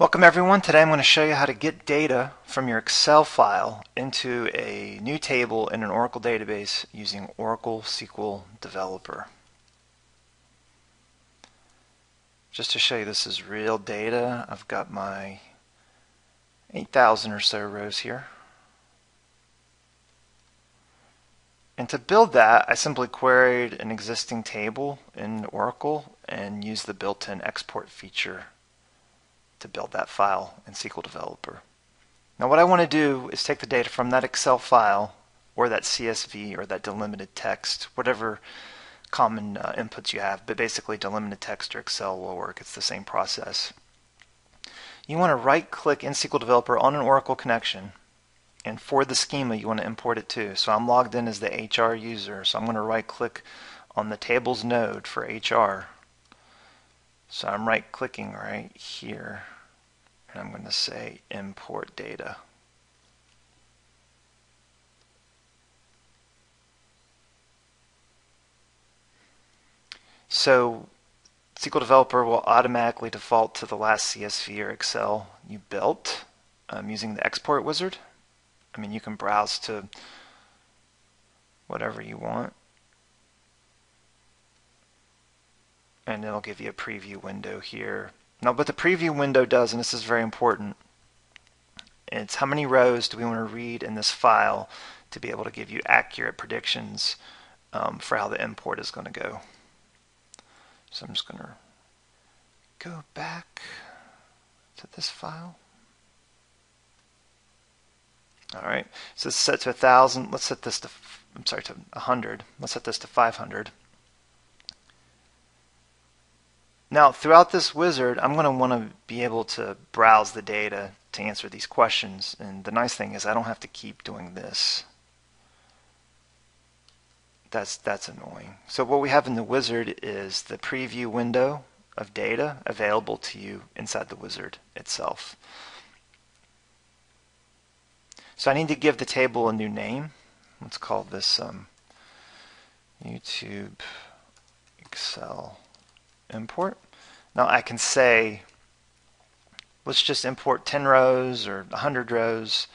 Welcome everyone. Today I'm going to show you how to get data from your Excel file into a new table in an Oracle database using Oracle SQL Developer. Just to show you this is real data, I've got my 8,000 or so rows here. And to build that, I simply queried an existing table in Oracle and used the built-in export feature to build that file in SQL Developer. Now what I want to do is take the data from that Excel file or that CSV or that delimited text, whatever common uh, inputs you have, but basically delimited text or Excel will work. It's the same process. You want to right click in SQL Developer on an Oracle connection and for the schema you want to import it to. So I'm logged in as the HR user so I'm going to right click on the tables node for HR so I'm right clicking right here and I'm going to say import data. So SQL Developer will automatically default to the last CSV or Excel you built um, using the export wizard. I mean, you can browse to whatever you want. And it'll give you a preview window here. Now what the preview window does, and this is very important, it's how many rows do we want to read in this file to be able to give you accurate predictions um, for how the import is going to go. So I'm just going to go back to this file. All right, so it's set to 1,000. Let's set this to, I'm sorry, to 100. Let's set this to 500. Now, throughout this wizard, I'm going to want to be able to browse the data to answer these questions. And the nice thing is I don't have to keep doing this. That's, that's annoying. So what we have in the wizard is the preview window of data available to you inside the wizard itself. So I need to give the table a new name. Let's call this um, YouTube Excel import. Now I can say, let's just import 10 rows or 100 rows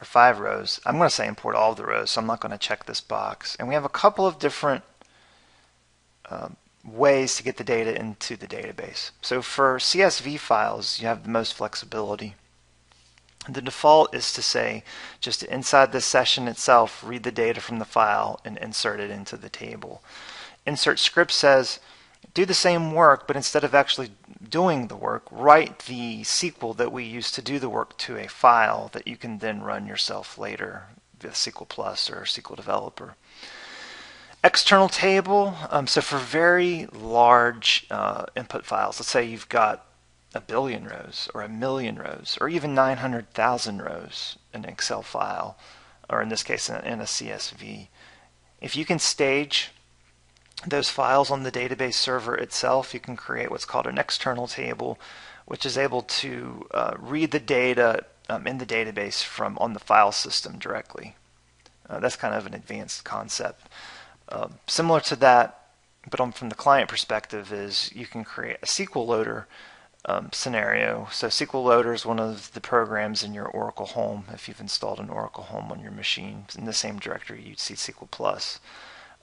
or 5 rows. I'm going to say import all the rows, so I'm not going to check this box. And we have a couple of different uh, ways to get the data into the database. So for CSV files, you have the most flexibility. The default is to say, just inside the session itself, read the data from the file and insert it into the table. Insert script says, do the same work, but instead of actually doing the work, write the SQL that we use to do the work to a file that you can then run yourself later with SQL Plus or SQL Developer. External table, um, so for very large uh, input files, let's say you've got a billion rows or a million rows or even 900,000 rows in an Excel file, or in this case in a CSV. If you can stage those files on the database server itself, you can create what's called an external table, which is able to uh, read the data um, in the database from on the file system directly. Uh, that's kind of an advanced concept. Uh, similar to that, but on, from the client perspective, is you can create a SQL loader um, scenario. So SQL Loader is one of the programs in your Oracle Home. If you've installed an Oracle Home on your machine, in the same directory, you'd see SQL Plus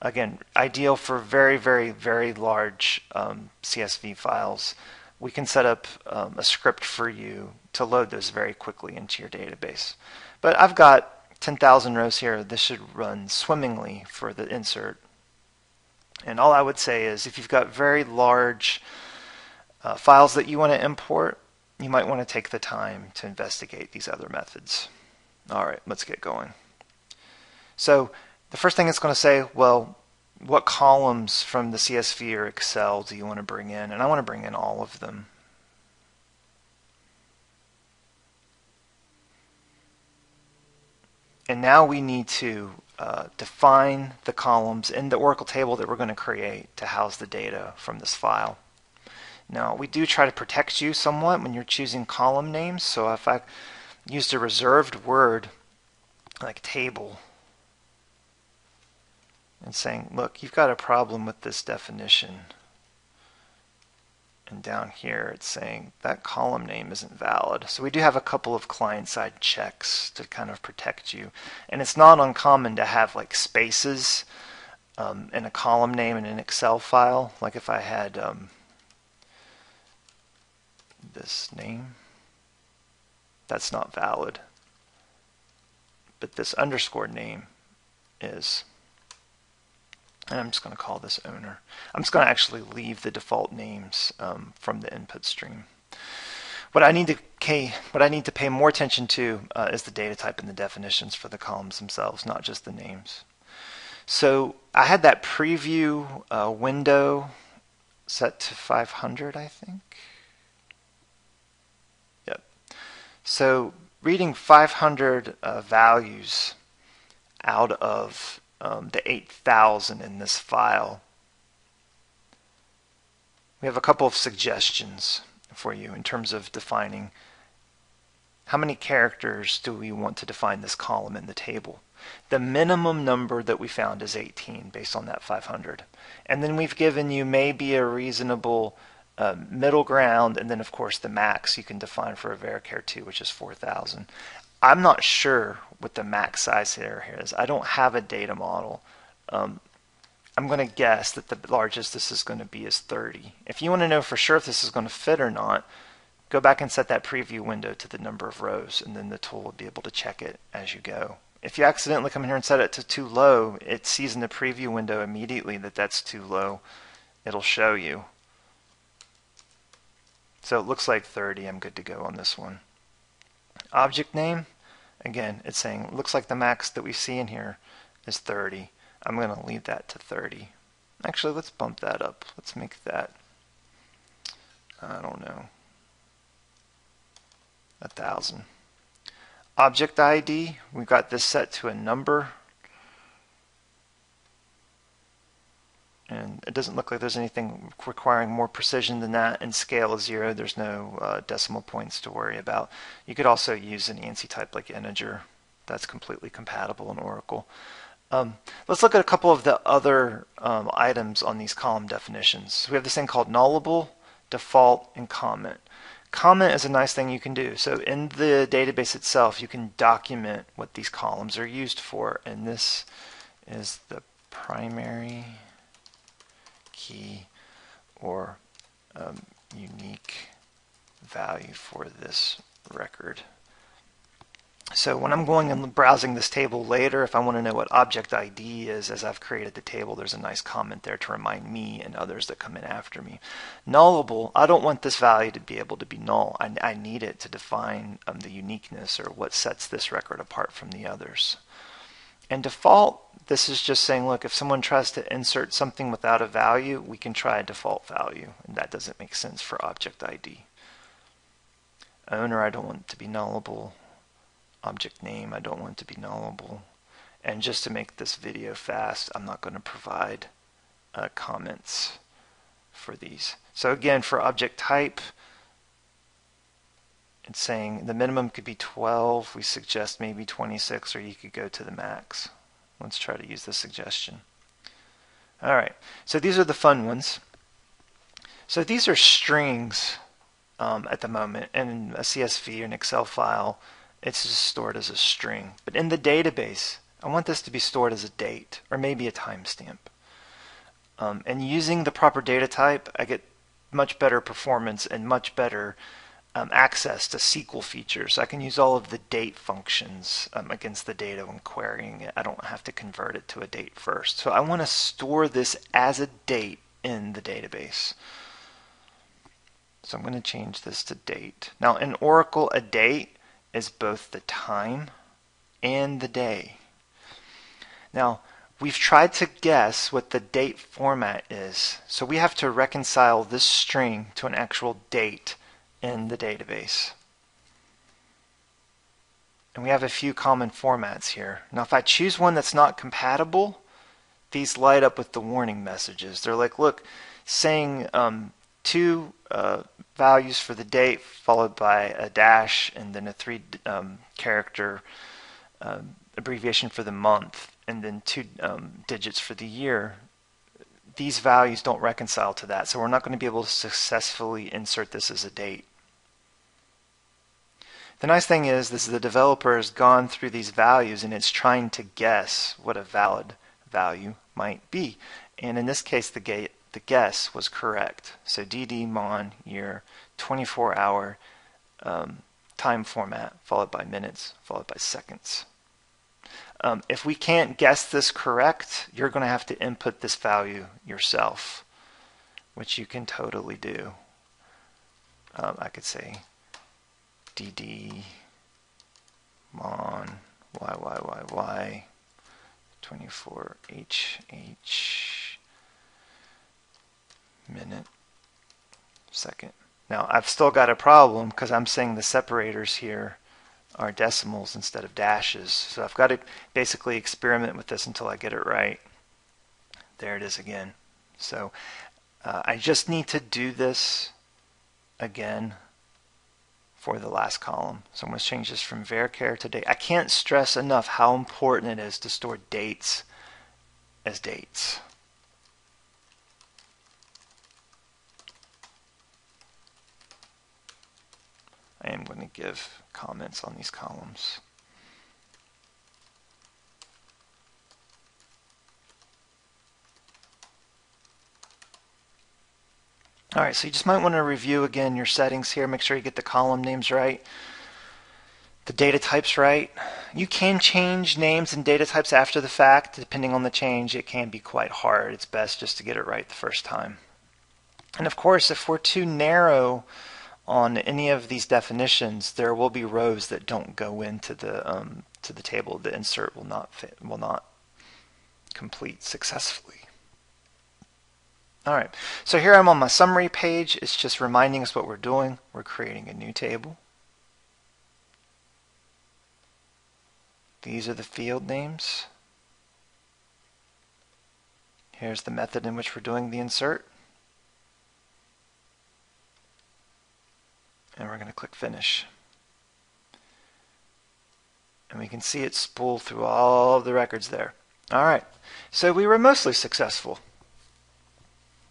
again, ideal for very, very, very large um, CSV files. We can set up um, a script for you to load those very quickly into your database. But I've got 10,000 rows here. This should run swimmingly for the insert. And all I would say is if you've got very large uh, files that you want to import, you might want to take the time to investigate these other methods. All right, let's get going. So the first thing it's going to say, well, what columns from the CSV or Excel do you want to bring in? And I want to bring in all of them. And now we need to uh, define the columns in the Oracle table that we're going to create to house the data from this file. Now we do try to protect you somewhat when you're choosing column names. So if I used a reserved word like table and saying, look, you've got a problem with this definition. And down here it's saying that column name isn't valid. So we do have a couple of client-side checks to kind of protect you. And it's not uncommon to have like spaces um, in a column name in an Excel file. Like if I had um, this name, that's not valid. But this underscore name is. And I'm just going to call this owner. I'm just going to actually leave the default names um, from the input stream. What I need to pay, what I need to pay more attention to uh, is the data type and the definitions for the columns themselves, not just the names. So I had that preview uh, window set to 500, I think. Yep. So reading 500 uh, values out of um, the 8000 in this file. We have a couple of suggestions for you in terms of defining how many characters do we want to define this column in the table. The minimum number that we found is 18 based on that 500. And then we've given you maybe a reasonable uh, middle ground, and then of course the max you can define for a varchar 2, which is 4,000. I'm not sure what the max size here is. I don't have a data model. Um, I'm going to guess that the largest this is going to be is 30. If you want to know for sure if this is going to fit or not, go back and set that preview window to the number of rows, and then the tool will be able to check it as you go. If you accidentally come in here and set it to too low, it sees in the preview window immediately that that's too low. It'll show you. So it looks like 30. I'm good to go on this one. Object name, again, it's saying, looks like the max that we see in here is 30. I'm going to leave that to 30. Actually, let's bump that up. Let's make that, I don't know, a thousand. Object ID, we've got this set to a number. and it doesn't look like there's anything requiring more precision than that. And scale is zero there's no uh, decimal points to worry about. You could also use an ANSI type like integer. That's completely compatible in Oracle. Um, let's look at a couple of the other um, items on these column definitions. We have this thing called nullable default and comment. Comment is a nice thing you can do. So in the database itself you can document what these columns are used for. And this is the primary key or um, unique value for this record. So when I'm going and browsing this table later, if I want to know what object ID is as I've created the table, there's a nice comment there to remind me and others that come in after me. Nullable, I don't want this value to be able to be null. I, I need it to define um, the uniqueness or what sets this record apart from the others. And default, this is just saying, look, if someone tries to insert something without a value, we can try a default value. And that doesn't make sense for object ID. Owner, I don't want it to be nullable. Object name, I don't want it to be nullable. And just to make this video fast, I'm not going to provide uh, comments for these. So again, for object type, it's saying the minimum could be 12. We suggest maybe 26, or you could go to the max. Let's try to use the suggestion. All right, so these are the fun ones. So these are strings um, at the moment, and a CSV or an Excel file, it's just stored as a string. But in the database, I want this to be stored as a date, or maybe a timestamp. Um, and using the proper data type, I get much better performance and much better um, access to SQL features. I can use all of the date functions um, against the data when querying it. I don't have to convert it to a date first. So I want to store this as a date in the database. So I'm going to change this to date. Now in Oracle, a date is both the time and the day. Now, we've tried to guess what the date format is. So we have to reconcile this string to an actual date in the database. And we have a few common formats here. Now if I choose one that's not compatible, these light up with the warning messages. They're like, look, saying um, two uh, values for the date followed by a dash and then a three um, character um, abbreviation for the month and then two um, digits for the year these values don't reconcile to that, so we're not going to be able to successfully insert this as a date. The nice thing is this the developer has gone through these values and it's trying to guess what a valid value might be. And in this case, the, gate, the guess was correct. So DD mon year 24 hour um, time format followed by minutes followed by seconds. Um, if we can't guess this correct, you're going to have to input this value yourself, which you can totally do. Um, I could say dd mon yyyyy 24hh minute second. Now I've still got a problem because I'm saying the separators here are decimals instead of dashes. So I've got to basically experiment with this until I get it right. There it is again. So uh, I just need to do this again for the last column. So I'm going to change this from varchar to date. I can't stress enough how important it is to store dates as dates. I am going to give comments on these columns. All right, so you just might want to review again your settings here. Make sure you get the column names right, the data types right. You can change names and data types after the fact. Depending on the change, it can be quite hard. It's best just to get it right the first time. And of course, if we're too narrow on any of these definitions, there will be rows that don't go into the um, to the table. The insert will not fit, will not complete successfully. All right, so here I'm on my summary page. It's just reminding us what we're doing. We're creating a new table. These are the field names. Here's the method in which we're doing the insert. And we're going to click finish. And we can see it spool through all of the records there. All right, so we were mostly successful.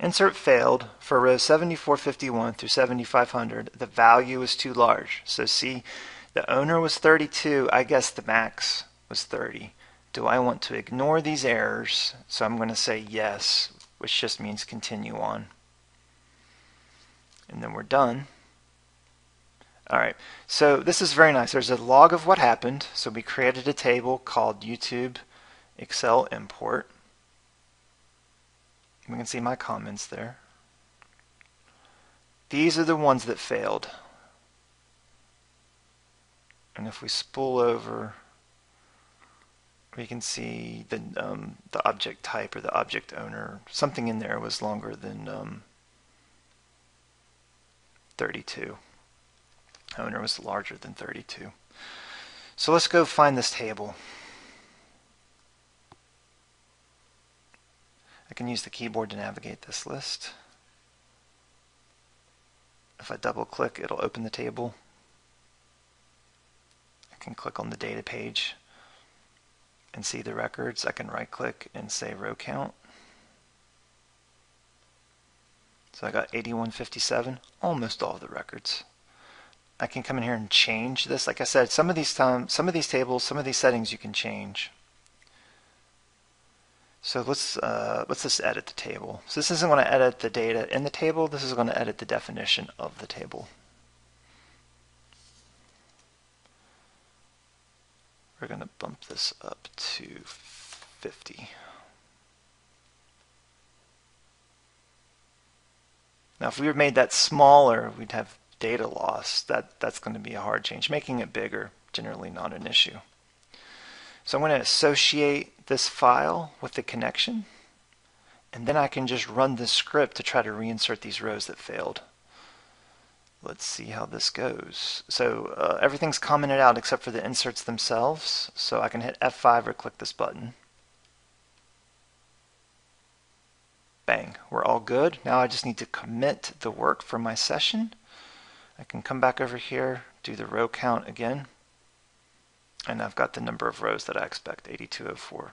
Insert failed for rows 7451 through 7500. The value is too large. So see, the owner was 32. I guess the max was 30. Do I want to ignore these errors? So I'm going to say yes, which just means continue on. And then we're done. All right, so this is very nice. There's a log of what happened. So we created a table called YouTube Excel import. We can see my comments there. These are the ones that failed. And if we spool over, we can see the, um, the object type or the object owner. Something in there was longer than um, 32 owner was larger than 32. So let's go find this table. I can use the keyboard to navigate this list. If I double click, it'll open the table. I can click on the data page and see the records. I can right click and say row count. So I got 8157, almost all the records. I can come in here and change this. Like I said, some of these some of these tables, some of these settings you can change. So let's uh, let's just edit the table. So this isn't going to edit the data in the table. This is going to edit the definition of the table. We're going to bump this up to 50. Now, if we had made that smaller, we'd have data loss, that, that's going to be a hard change. Making it bigger, generally not an issue. So I'm going to associate this file with the connection, and then I can just run this script to try to reinsert these rows that failed. Let's see how this goes. So uh, everything's commented out except for the inserts themselves. So I can hit F5 or click this button. Bang, we're all good. Now I just need to commit the work for my session. I can come back over here, do the row count again, and I've got the number of rows that I expect, 8204.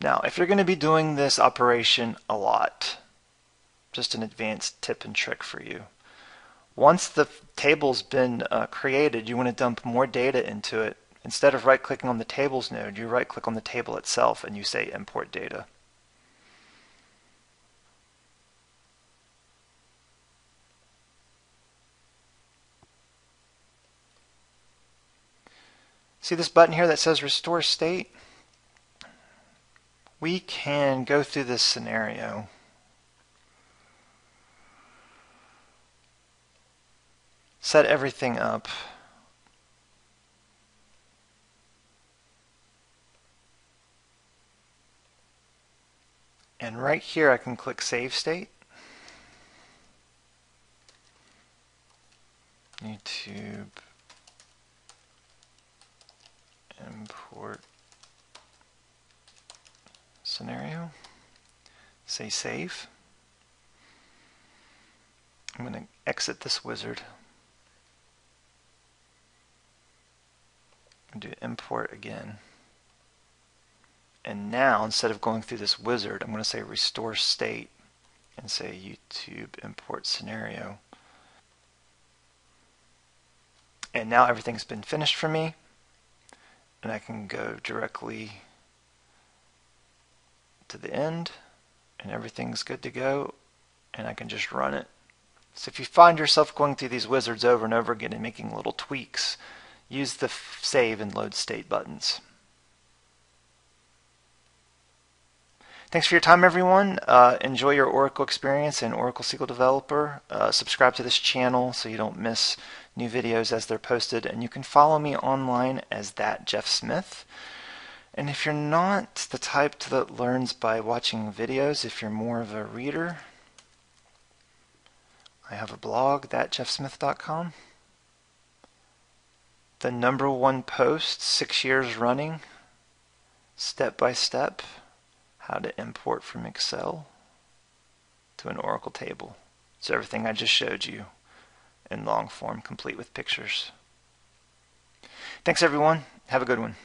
Now, if you're going to be doing this operation a lot, just an advanced tip and trick for you. Once the table's been uh, created, you want to dump more data into it. Instead of right-clicking on the tables node, you right-click on the table itself and you say import data. See this button here that says restore state? We can go through this scenario. Set everything up. And right here I can click Save State. YouTube import scenario. Say save. I'm going to exit this wizard. do import again. And now, instead of going through this wizard, I'm going to say restore state and say YouTube import scenario. And now everything's been finished for me and I can go directly to the end and everything's good to go and I can just run it. So if you find yourself going through these wizards over and over again and making little tweaks, use the save and load state buttons. Thanks for your time, everyone. Uh, enjoy your Oracle experience in Oracle SQL Developer. Uh, subscribe to this channel so you don't miss new videos as they're posted. And you can follow me online as that Jeff Smith. And if you're not the type that learns by watching videos, if you're more of a reader, I have a blog, thatjeffsmith.com. The number one post, six years running, step by step how to import from Excel to an Oracle table. So everything I just showed you in long form, complete with pictures. Thanks everyone. Have a good one.